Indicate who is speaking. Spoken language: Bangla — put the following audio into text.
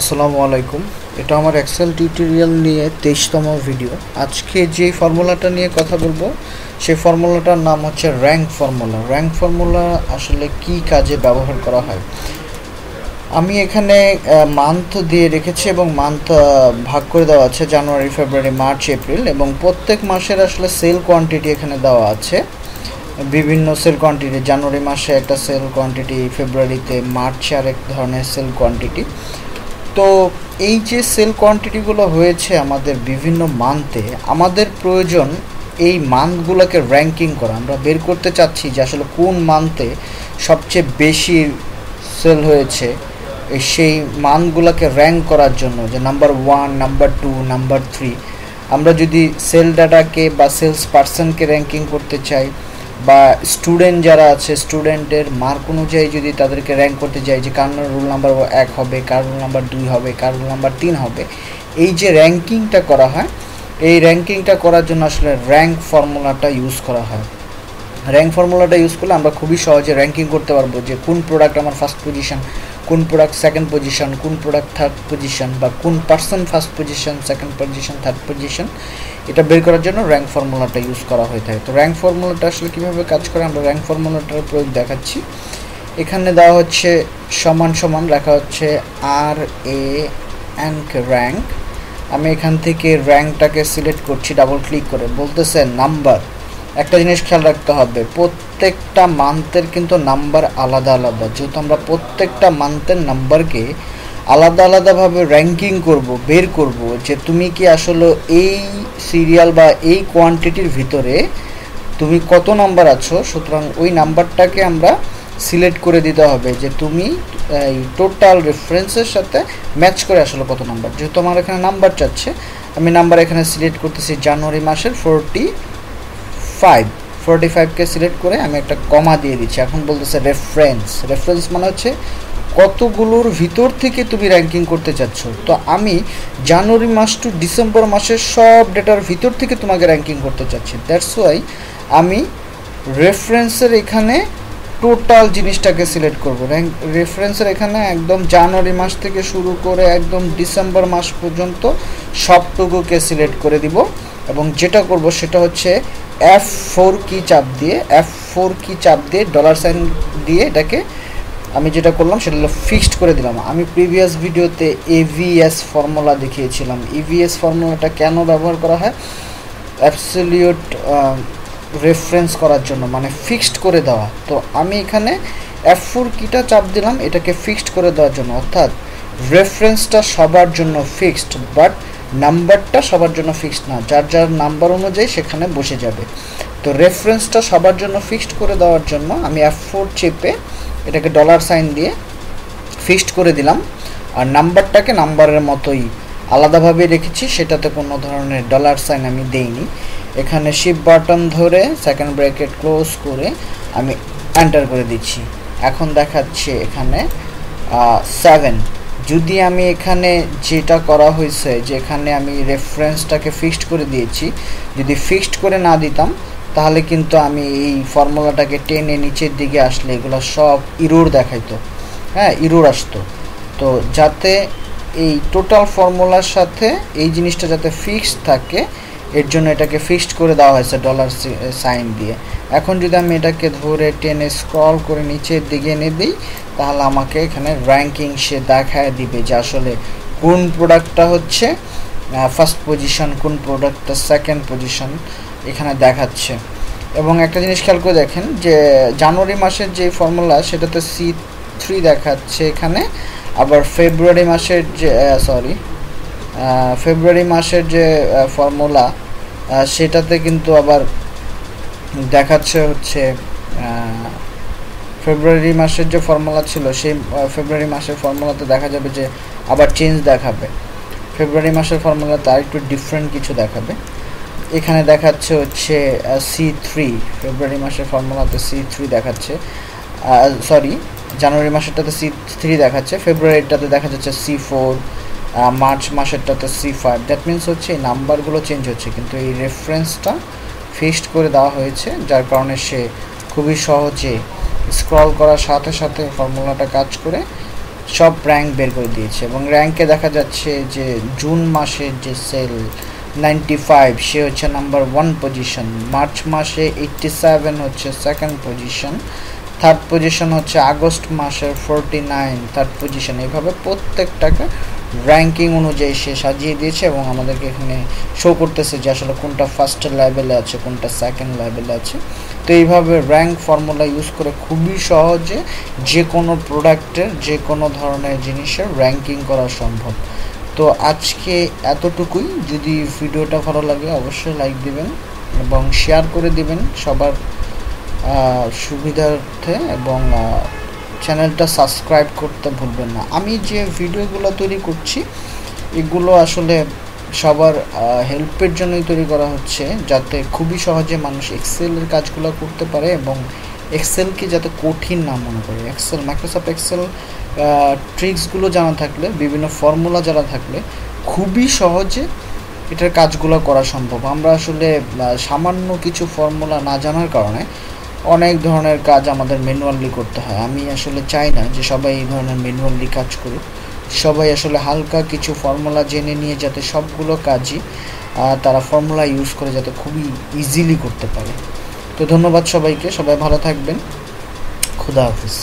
Speaker 1: আসসালামু আলাইকুম। এটা আমার এক্সেল টিউটোরিয়াল নিয়ে তেইশতম ভিডিও আজকে যে ফর্মুলাটা নিয়ে কথা বলব, সেই ফর্মুলাটার নাম হচ্ছে র্যাঙ্ক ফর্মুলা র্যাঙ্ক ফর্মুলা আসলে কি কাজে ব্যবহার করা হয়? আমি এখানে মান্থ দিয়ে রেখেছি এবং মান্থ ভাগ করে দেওয়া আছে জানুয়ারি, ফেব্রুয়ারি, মার্চ, এপ্রিল এবং প্রত্যেক মাসের আসলে সেল কোয়ান্টিটি এখানে দেওয়া আছে। বিভিন্ন সেল কোয়ান্টিটি জানুয়ারি মাসে একটা সেল কোয়ান্টিটি ফেব্রুয়ারিতে মার্চে আরেক ধরনের সেল কোয়ান্টিটি তো এই যে সেল কোয়ান্টিটিগুলো হয়েছে আমাদের বিভিন্ন মান্থে আমাদের প্রয়োজন এই মান্থগুলোকে র্যাঙ্কিং করা। আমরা বের করতে চাচ্ছি যে আসলে কোন মান্থে সবচেয়ে বেশি সেল হয়েছে। সেই মানগুলোকে র্যাঙ্ক করার জন্য যে number one number two number three আমরা যদি সেল ডাটাকে বা সেলস পার্সনকে র্যাঙ্কিং করতে চাই বা স্টুডেন্ট যারা আছে স্টুডেন্টের মার্ক অনুযায়ী যদি তাদেরকে র্যাঙ্ক করতে চাই যে কার রোল নাম্বার এক হবে, কার রোল নাম্বার দুই হবে, কার রোল নাম্বার তিন হবে, এই যে র্যাঙ্কিংটা করা হয়, এই র্যাঙ্কিংটা করার জন্য আসলে র্যাঙ্ক ফর্মুলাটা ইউজ করা হয়। র্যাঙ্ক ফর্মুলাটা ইউজ করলে আমরা খুবই সহজে র্যাঙ্কিং করতে পারব যে কোন প্রোডাক্ট আমার ফার্স্ট পজিশন কোন প্রোডাক্ট সেকেন্ড পজিশন কোন প্রোডাক্ট থার্ড পজিশন বা কোন person first position second position third position এটা বের করার জন্য র্যাঙ্ক ফর্মুলাটা ইউজ করা হয়ে থাকে। তো র্যাঙ্ক ফর্মুলাটা আসলে কীভাবে কাজ করে আমরা র্যাঙ্ক ফর্মুলাটার প্রয়োগ দেখাচ্ছি। এখানে দেওয়া হচ্ছে সমান সমান রাখা হচ্ছে আর এ অ্যান্ড র্যাঙ্ক আমি এখান থেকে র্যাঙ্কটাকে সিলেক্ট করছি ডাবল ক্লিক করে। বলতেছে নাম্বার একটা জিনিস খেয়াল রাখতে হবে, প্রত্যেকটা মান্থের কিন্তু নাম্বার আলাদা আলাদা। যেহেতু আমরা প্রত্যেকটা মান্থের নাম্বারকে আলাদা আলাদাভাবে র্যাঙ্কিং করব, বের করব, যে তুমি কি আসলে এই সিরিয়াল বা এই কোয়ান্টিটির ভিতরে তুমি কত নাম্বার আছো, সুতরাং ওই নাম্বারটাকে আমরা সিলেক্ট করে দিতে হবে যে তুমি এই টোটাল রেফারেন্সের সাথে ম্যাচ করে আসলে কত নাম্বার যেহেতু আমার এখানে নাম্বার চাচ্ছে, আমি নাম্বার এখানে সিলেক্ট করতেছি জানুয়ারি মাসের ফোরটি ফাইভ ফোরটি ফাইভকে সিলেক্ট করে আমি একটা কমা দিয়ে দিচ্ছি। এখন বলতেছে রেফারেন্স রেফারেন্স মানে হচ্ছে কতগুলোর ভিতর থেকে তুমি র্যাঙ্কিং করতে চাচ্ছ। তো আমি জানুয়ারি মাস টু ডিসেম্বর মাসের সব ডেটার ভিতর থেকে তোমাকে র্যাঙ্কিং করতে চাচ্ছি। দ্যাটস ওয়াই আমি রেফারেন্সের এখানে টোটাল জিনিসটাকে সিলেক্ট করব। র্যাঙ্ক রেফারেন্সের এখানে একদম জানুয়ারি মাস থেকে শুরু করে একদম ডিসেম্বর মাস পর্যন্ত সবটুকুকে সিলেক্ট করে দিব। এবং যেটা করব সেটা হচ্ছে এফ ফোর কি চাপ দিয়ে এফ ফোর কি চাপ দিয়ে ডলার সাইন দিয়ে এটাকে আমি যেটা করলাম সেটা হলো ফিক্সড করে দিলাম। আমি প্রিভিয়াস ভিডিওতে এভিএস ফর্মুলা দেখিয়েছিলাম। ইভিএস ফর্মুলাটা কেন ব্যবহার করা হয়? অ্যাবসলিউট রেফারেন্স করার জন্য মানে ফিক্সড করে দেওয়া। তো আমি এখানে এফ ফোর কিটা চাপ দিলাম, এটাকে ফিক্সড করে দেওয়ার জন্য। অর্থাৎ রেফারেন্সটা সবার জন্য ফিক্সড বাট নাম্বারটা সবার জন্য ফিক্সড না, যার যার নাম্বার অনুযায়ী সেখানে বসে যাবে। তো রেফারেন্সটা সবার জন্য ফিক্সড করে দেওয়ার জন্য আমি এফ ফোর চেপে এটাকে ডলার সাইন দিয়ে ফিক্সড করে দিলাম। আর নাম্বারটাকে নাম্বারের মতোই আলাদাভাবে রেখেছি, সেটাতে কোনো ধরনের ডলার সাইন আমি দেইনি। এখানে শিপ বাটন ধরে সেকেন্ড ব্র্যাকেট ক্লোজ করে আমি এন্টার করে দিচ্ছি। এখন দেখাচ্ছে এখানে সেভেন যদি আমি এখানে যেটা করা হয়েছে, যেখানে আমি রেফারেন্সটাকে ফিক্সড করে দিয়েছি, যদি ফিক্সড করে না দিতাম, তাহলে কিন্তু আমি এই ফর্মুলাটাকে টেনে নিচের দিকে আসলে এগুলো সব ইরোর দেখাইতো। হ্যাঁ ইরোর আসতো। তো যাতে এই টোটাল ফর্মুলার সাথে এই জিনিসটা যাতে ফিক্সড থাকে এর জন্য এটাকে ফিক্সড করে দেওয়া হয়েছে ডলার সাইন দিয়ে। এখন যদি আমি এটাকে ধরে টেনে স্ক্রল করে নিচের দিকে এনে দিই, তাহলে আমাকে এখানে র্যাঙ্কিং সে দেখায় দিবে যে আসলে কোন প্রোডাক্টটা হচ্ছে ফার্স্ট পজিশন কোন প্রোডাক্টটা সেকেন্ড পজিশন এখানে দেখাচ্ছে। এবং একটা জিনিস খেয়াল করে দেখেন যে জানুয়ারি মাসের যে ফর্মুলা সেটাতে সি থ্রি দেখাচ্ছে এখানে, আবার ফেব্রুয়ারি মাসের যে সরি ফেব্রুয়ারি মাসের যে ফর্মুলা সেটাতে কিন্তু আবার দেখাচ্ছে হচ্ছে ফেব্রুয়ারি মাসের যে ফর্মুলা ছিল, সেই ফেব্রুয়ারি মাসের ফর্মুলাতে দেখা যাবে যে আবার চেঞ্জ দেখাবে। ফেব্রুয়ারি মাসের ফর্মুলাতে আর একটু ডিফারেন্ট কিছু দেখাবে। এখানে দেখাচ্ছে হচ্ছে সি থ্রি ফেব্রুয়ারি মাসের ফর্মুলাতে সি থ্রি দেখাচ্ছে। সরি জানুয়ারি মাসেরটাতে সি থ্রি দেখাচ্ছে, ফেব্রুয়ারিটাতে দেখা যাচ্ছে সি ফোর মার্চ মাসেরটাতে সি ফাইভ দ্যাট মিনস হচ্ছে এই নাম্বারগুলো চেঞ্জ হচ্ছে, কিন্তু এই রেফারেন্সটা ফিক্সড করে দেওয়া হয়েছে, যার কারণে সে খুবই সহজে স্ক্রল করার সাথে সাথে ফর্মুলাটা কাজ করে সব র্যাঙ্ক বের করে দিয়েছে। এবং র্যাঙ্কে দেখা যাচ্ছে যে জুন মাসের যে সেল নাইনটি ফাইভ সে হচ্ছে নাম্বার ওয়ান পজিশন মার্চ মাসে এইটটি সেভেন হচ্ছে সেকেন্ড পজিশন থার্ড পজিশন হচ্ছে আগস্ট মাসের ফোরটি নাইন থার্ড পজিশন এইভাবে প্রত্যেকটাকে র্যাঙ্কিং অনুযায়ী সে সাজিয়ে দিয়েছে এবং আমাদেরকে এখানে শো করতেছে যে আসলে কোনটা ফার্স্ট লেভেলে আছে, কোনটা সেকেন্ড লেভেলে আছে। তো এইভাবে র্যাঙ্ক ফর্মুলা ইউজ করে খুবই সহজে যে কোনো প্রোডাক্টের যে কোনো ধরনের জিনিসের র্যাঙ্কিং করা সম্ভব। তো আজকে এতটুকুই। যদি ভিডিওটা ভালো লাগে অবশ্যই লাইক দিবেন এবং শেয়ার করে দিবেন সবার সুবিধার্থে এবং চ্যানেলটা সাবস্ক্রাইব করতে ভুলবেন না। আমি যে ভিডিওগুলো তৈরি করছি, এগুলো আসলে সবার হেল্পের জন্যই তৈরি করা হচ্ছে, যাতে খুবই সহজে মানুষ এক্সেলের কাজগুলো করতে পারে এবং এক্সেলকে যাতে কঠিন না মনে করে। এক্সেল মাইক্রোসফট এক্সেল ট্রিক্সগুলো জানা থাকলে, বিভিন্ন ফর্মুলা জানা থাকলে, খুবই সহজে এটার কাজগুলো করা সম্ভব। আমরা আসলে সামান্য কিছু ফর্মুলা না জানার কারণে অনেক ধরনের কাজ আমাদের ম্যানুয়ালি করতে হয়। আমি আসলে চাই না যে সবাই এই ধরনের ম্যানুয়ালি কাজ করুক। সবাই আসলে হালকা কিছু ফর্মুলা জেনে নিয়ে যাতে সবগুলো কাজই তারা ফর্মুলা ইউজ করে যাতে খুবই ইজিলি করতে পারে। তো ধন্যবাদ সবাইকে। সবাই ভালো থাকবেন। খুদা হাফিজ।